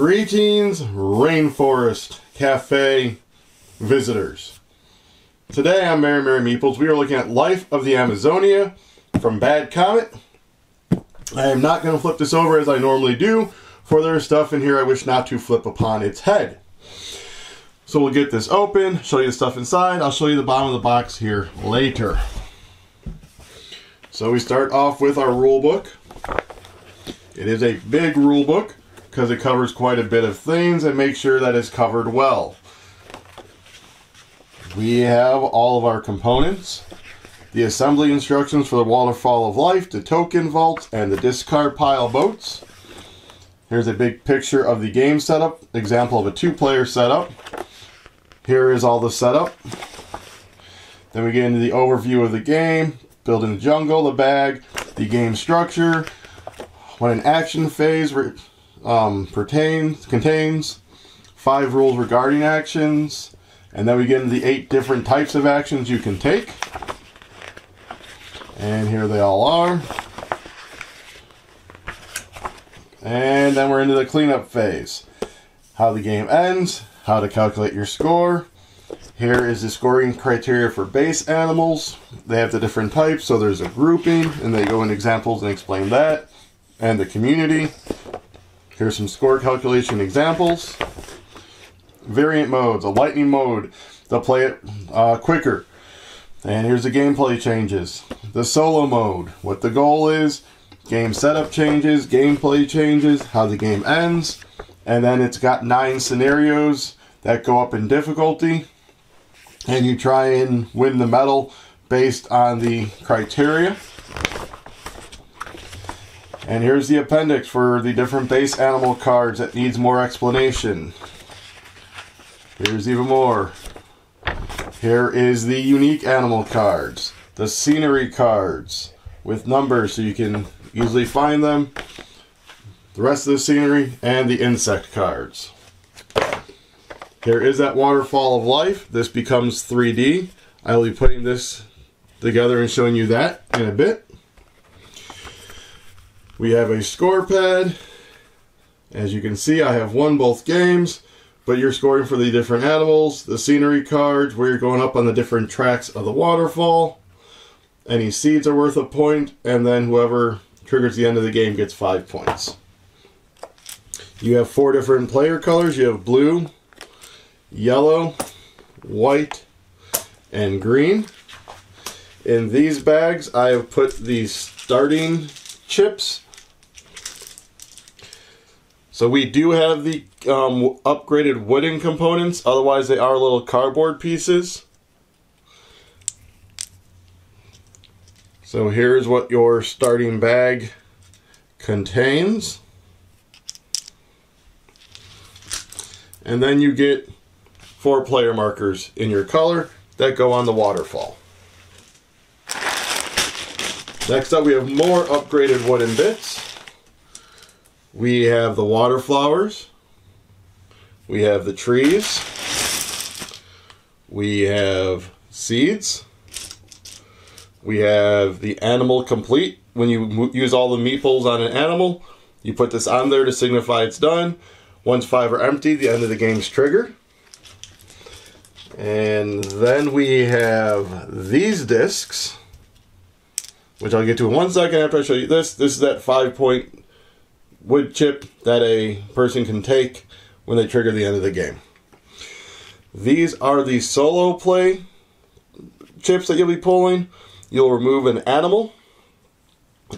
Greetings, Rainforest Cafe visitors. Today I'm Merry Married Meeples, we are looking at Life of the Amazonia from Bad Comet. I am not going to flip this over as I normally do, for there is stuff in here I wish not to flip upon its head. So we'll get this open, show you the stuff inside. I'll show you the bottom of the box here later. So we start off with our rule book. It is a big rule book because it covers quite a bit of things and make sure that it's covered well. We have all of our components, the assembly instructions for the Waterfall of Life, the token vault, and the discard pile boats. Here's a big picture of the game setup, example of a two-player setup. Here is all the setup. Then we get into the overview of the game, building the jungle, the bag, the game structure, what an action phase um, pertains, contains, five rules regarding actions, and then we get into the eight different types of actions you can take. And here they all are. And then we're into the cleanup phase. How the game ends, how to calculate your score. Here is the scoring criteria for base animals. They have the different types, so there's a grouping, and they go in examples and explain that. And the community. Here's some score calculation examples. Variant modes, a lightning mode to play it uh, quicker. And here's the gameplay changes. The solo mode, what the goal is, game setup changes, gameplay changes, how the game ends, and then it's got nine scenarios that go up in difficulty. And you try and win the medal based on the criteria. And here's the appendix for the different base animal cards that needs more explanation. Here's even more. Here is the unique animal cards, the scenery cards with numbers so you can easily find them, the rest of the scenery, and the insect cards. Here is that waterfall of life. This becomes 3D. I will be putting this together and showing you that in a bit. We have a score pad. As you can see, I have won both games, but you're scoring for the different animals, the scenery cards, where you're going up on the different tracks of the waterfall. Any seeds are worth a point, and then whoever triggers the end of the game gets five points. You have four different player colors. You have blue, yellow, white, and green. In these bags, I have put the starting chips so we do have the um, upgraded wooden components, otherwise they are little cardboard pieces. So here's what your starting bag contains. And then you get four player markers in your color that go on the waterfall. Next up we have more upgraded wooden bits. We have the water flowers. We have the trees. We have seeds. We have the animal complete. When you use all the meeples on an animal, you put this on there to signify it's done. Once five are empty, the end of the game's trigger. And then we have these discs, which I'll get to in one second after I show you this. This is that five point wood chip that a person can take when they trigger the end of the game. These are the solo play chips that you'll be pulling. You'll remove an animal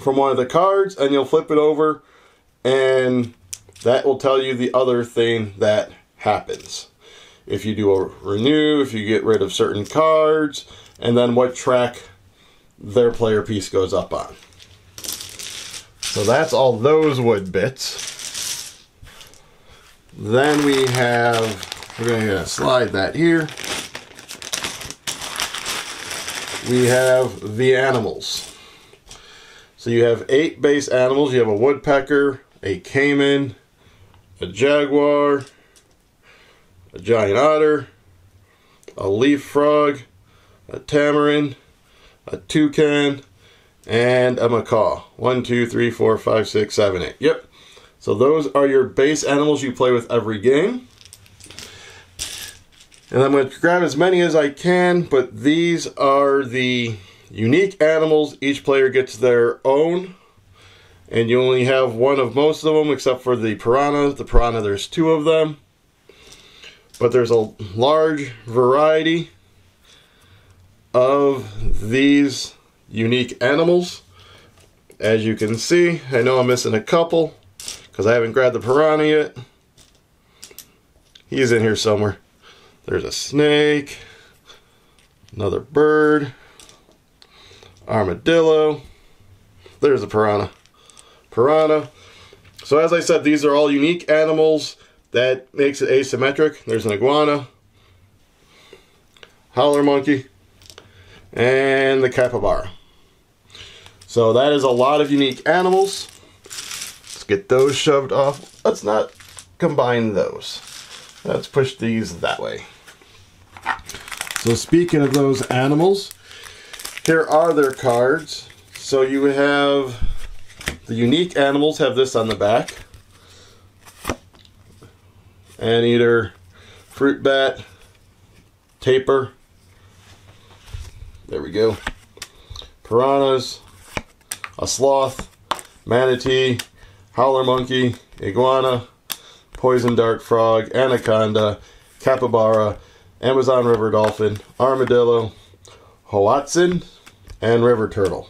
from one of the cards and you'll flip it over and that will tell you the other thing that happens. If you do a renew, if you get rid of certain cards, and then what track their player piece goes up on. So that's all those wood bits. Then we have, we're going to slide that here. We have the animals. So you have eight base animals. You have a woodpecker, a caiman, a jaguar, a giant otter, a leaf frog, a tamarin, a toucan, and a macaw. One, two, three, four, five, six, seven, eight. Yep. So those are your base animals you play with every game. And I'm going to grab as many as I can, but these are the unique animals. Each player gets their own. And you only have one of most of them, except for the piranha. The piranha, there's two of them. But there's a large variety of these unique animals. As you can see, I know I'm missing a couple because I haven't grabbed the piranha yet. He's in here somewhere. There's a snake, another bird, armadillo. There's a piranha. Piranha. So as I said, these are all unique animals. That makes it asymmetric. There's an iguana, howler monkey, and the capybara. So that is a lot of unique animals. Let's get those shoved off. Let's not combine those. Let's push these that way. So speaking of those animals, here are their cards. So you have the unique animals have this on the back. Anteater, fruit bat, tapir. There we go. Piranhas, a sloth, manatee, howler monkey, iguana, poison dart frog, anaconda, capybara, Amazon river dolphin, armadillo, hoatzin, and river turtle.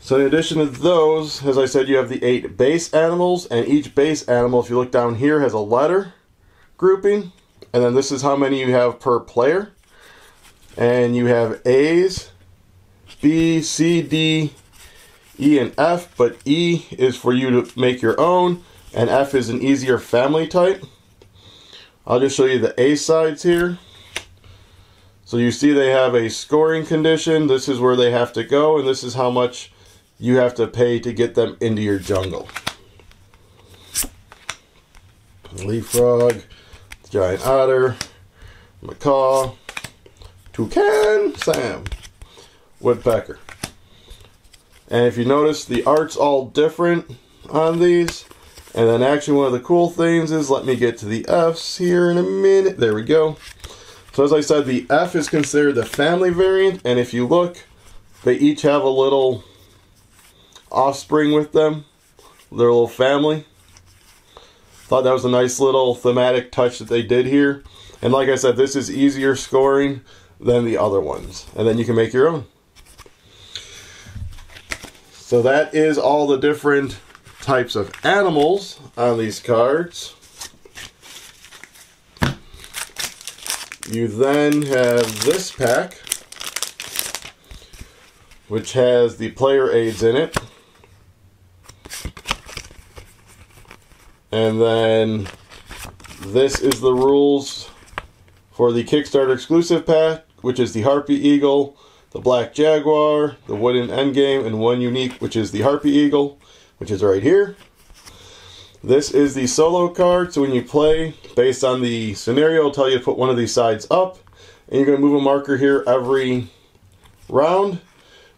So in addition to those, as I said, you have the eight base animals, and each base animal, if you look down here, has a letter grouping, and then this is how many you have per player. And you have A's, B, C, D, E, and F, but E is for you to make your own, and F is an easier family type. I'll just show you the A sides here. So you see they have a scoring condition. This is where they have to go, and this is how much you have to pay to get them into your jungle. Leaf frog, giant otter, macaw, toucan, Sam, woodpecker. And if you notice, the art's all different on these. And then actually one of the cool things is, let me get to the F's here in a minute. There we go. So as I said, the F is considered the family variant. And if you look, they each have a little offspring with them. Their little family. Thought that was a nice little thematic touch that they did here. And like I said, this is easier scoring than the other ones. And then you can make your own. So that is all the different types of animals on these cards. You then have this pack, which has the player aids in it. And then this is the rules for the Kickstarter exclusive pack, which is the Harpy Eagle, the Black Jaguar, the Wooden Endgame, and one unique, which is the Harpy Eagle, which is right here. This is the solo card, so when you play, based on the scenario, it'll tell you to put one of these sides up, and you're going to move a marker here every round.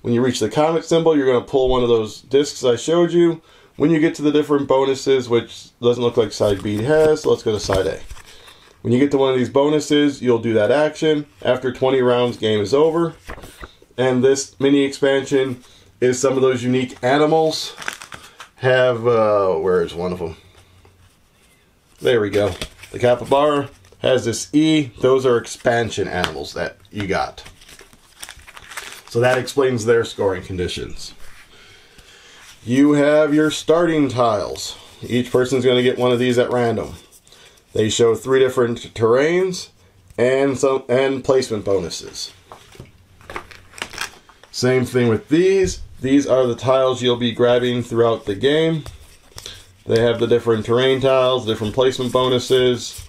When you reach the comet symbol, you're going to pull one of those discs I showed you. When you get to the different bonuses, which doesn't look like side B has, so let's go to side A. When you get to one of these bonuses, you'll do that action. After 20 rounds, game is over. And this mini expansion is some of those unique animals. Have, uh, where is one of them? There we go. The capybara has this E. Those are expansion animals that you got. So that explains their scoring conditions. You have your starting tiles. Each person's going to get one of these at random. They show three different terrains and some and placement bonuses. Same thing with these. These are the tiles you'll be grabbing throughout the game. They have the different terrain tiles, different placement bonuses.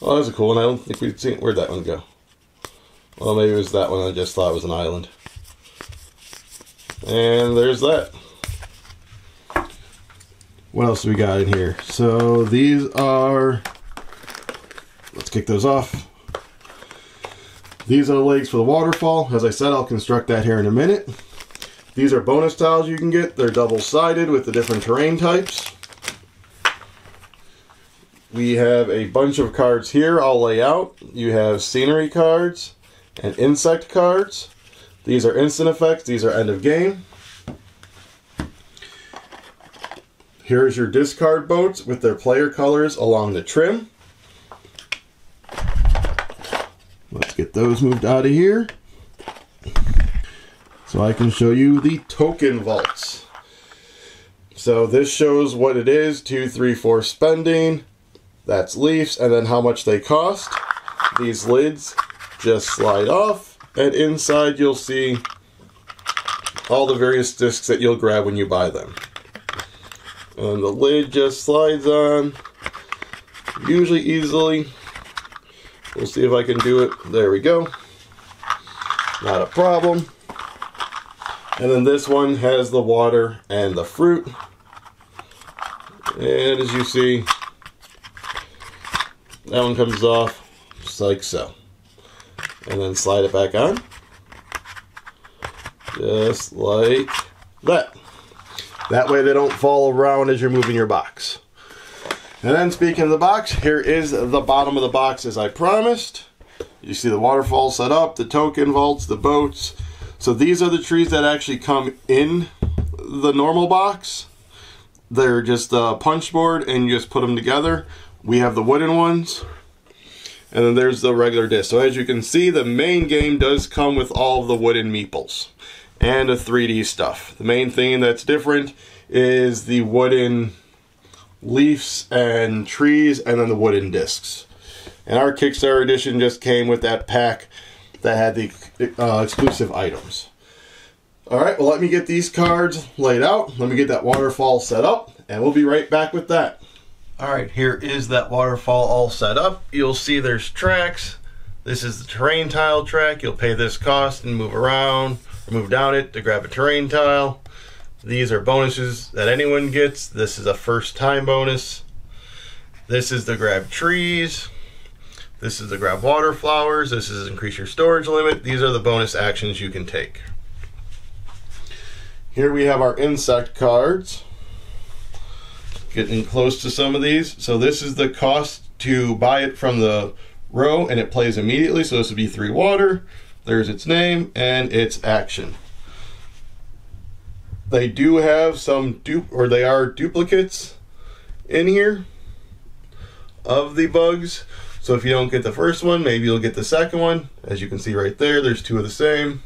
Oh, that's a cool one. I don't think we've seen Where'd that one go? Well, maybe it was that one I just thought was an island. And there's that. What else do we got in here? So these are, let's kick those off. These are the legs for the waterfall. As I said, I'll construct that here in a minute. These are bonus tiles you can get. They're double-sided with the different terrain types. We have a bunch of cards here I'll lay out. You have scenery cards and insect cards. These are instant effects. These are end of game. Here's your discard boats with their player colors along the trim. Let's those moved out of here. So I can show you the token vaults. So this shows what it is, two, three, four spending. That's Leafs, and then how much they cost. These lids just slide off, and inside you'll see all the various discs that you'll grab when you buy them. And the lid just slides on, usually easily. We'll see if I can do it. There we go. Not a problem. And then this one has the water and the fruit. And as you see, that one comes off just like so. And then slide it back on. Just like that. That way they don't fall around as you're moving your box. And then speaking of the box, here is the bottom of the box as I promised. You see the waterfall set up, the token vaults, the boats. So these are the trees that actually come in the normal box. They're just a punch board and you just put them together. We have the wooden ones. And then there's the regular disc. So as you can see, the main game does come with all the wooden meeples and the 3D stuff. The main thing that's different is the wooden leaves and trees and then the wooden discs. And our Kickstarter edition just came with that pack that had the uh, exclusive items. Alright, well let me get these cards laid out. Let me get that waterfall set up and we'll be right back with that. Alright, here is that waterfall all set up. You'll see there's tracks. This is the terrain tile track. You'll pay this cost and move around move down it to grab a terrain tile. These are bonuses that anyone gets. This is a first time bonus. This is the grab trees. This is the grab water flowers. This is increase your storage limit. These are the bonus actions you can take. Here we have our insect cards. Getting close to some of these. So this is the cost to buy it from the row and it plays immediately. So this would be three water. There's its name and its action. They do have some dupe or they are duplicates in here of the bugs. So if you don't get the first one, maybe you'll get the second one. As you can see right there, there's two of the same.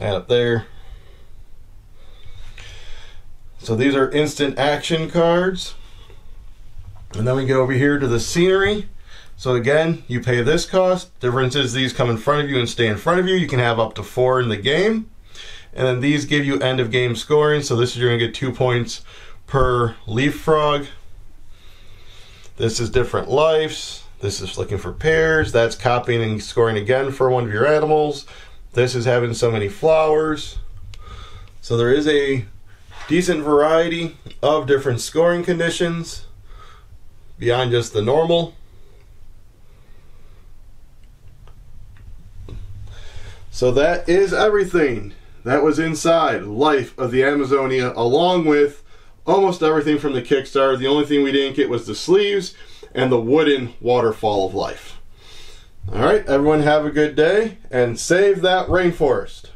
And up there. So these are instant action cards. And then we go over here to the scenery. So again, you pay this cost. Difference is these come in front of you and stay in front of you. You can have up to four in the game. And then these give you end of game scoring. So this is you're gonna get two points per leaf frog. This is different lives. This is looking for pairs. That's copying and scoring again for one of your animals. This is having so many flowers. So there is a decent variety of different scoring conditions beyond just the normal. So that is everything that was inside Life of the Amazonia, along with almost everything from the Kickstarter. The only thing we didn't get was the sleeves and the wooden waterfall of life. All right, everyone have a good day and save that rainforest.